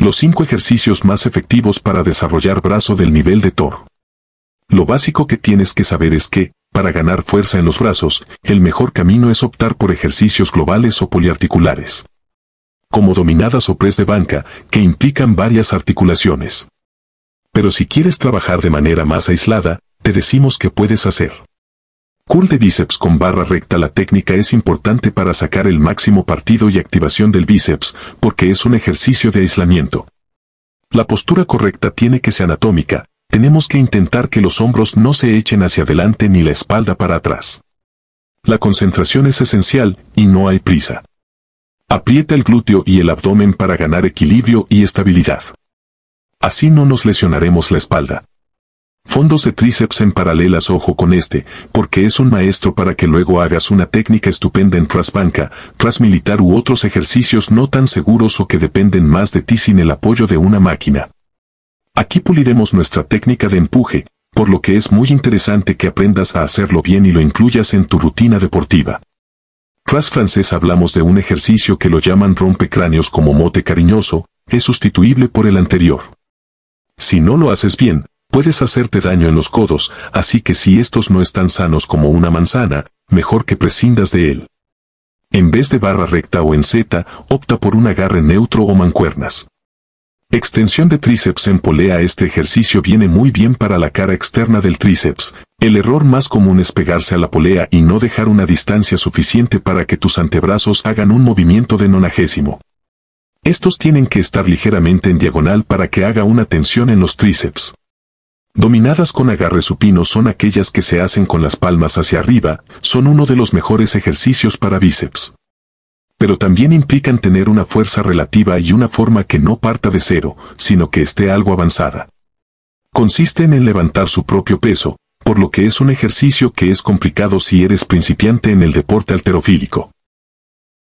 Los 5 ejercicios más efectivos para desarrollar brazo del nivel de Thor. Lo básico que tienes que saber es que, para ganar fuerza en los brazos, el mejor camino es optar por ejercicios globales o poliarticulares. Como dominadas o press de banca, que implican varias articulaciones. Pero si quieres trabajar de manera más aislada, te decimos que puedes hacer. Curl de bíceps con barra recta La técnica es importante para sacar el máximo partido y activación del bíceps, porque es un ejercicio de aislamiento. La postura correcta tiene que ser anatómica, tenemos que intentar que los hombros no se echen hacia adelante ni la espalda para atrás. La concentración es esencial, y no hay prisa. Aprieta el glúteo y el abdomen para ganar equilibrio y estabilidad. Así no nos lesionaremos la espalda. Fondos de tríceps en paralelas ojo con este, porque es un maestro para que luego hagas una técnica estupenda en tras banca, tras militar u otros ejercicios no tan seguros o que dependen más de ti sin el apoyo de una máquina. Aquí puliremos nuestra técnica de empuje, por lo que es muy interesante que aprendas a hacerlo bien y lo incluyas en tu rutina deportiva. Tras francés hablamos de un ejercicio que lo llaman rompecráneos como mote cariñoso, es sustituible por el anterior. Si no lo haces bien, puedes hacerte daño en los codos, así que si estos no están sanos como una manzana, mejor que prescindas de él. En vez de barra recta o en Z, opta por un agarre neutro o mancuernas. Extensión de tríceps en polea Este ejercicio viene muy bien para la cara externa del tríceps. El error más común es pegarse a la polea y no dejar una distancia suficiente para que tus antebrazos hagan un movimiento de nonagésimo. Estos tienen que estar ligeramente en diagonal para que haga una tensión en los tríceps. Dominadas con agarre supino son aquellas que se hacen con las palmas hacia arriba, son uno de los mejores ejercicios para bíceps. Pero también implican tener una fuerza relativa y una forma que no parta de cero, sino que esté algo avanzada. Consisten en levantar su propio peso, por lo que es un ejercicio que es complicado si eres principiante en el deporte alterofílico.